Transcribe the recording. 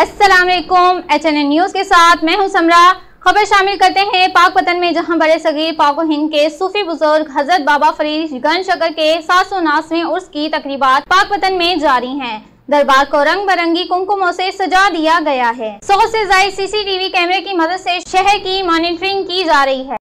Aslam H N N news के साथ मैं हूँ समरा। खबर शामिल करते हैं पाक पतन में, जहाँ बड़े सगीर पाक हिंद के सूफी बुज़ुर्ग हज़रत बाबा फरीद गन शकर के सात सौ उनासवें उर्स की तकरीबा पाक पतन में जारी हैं। दरबार को रंग बिरंगी कुमकुमों से सजा दिया गया है। सौ से जायद सीसीटीवी कैमरे की मदद से शहर की मॉनिटरिंग की जा रही है।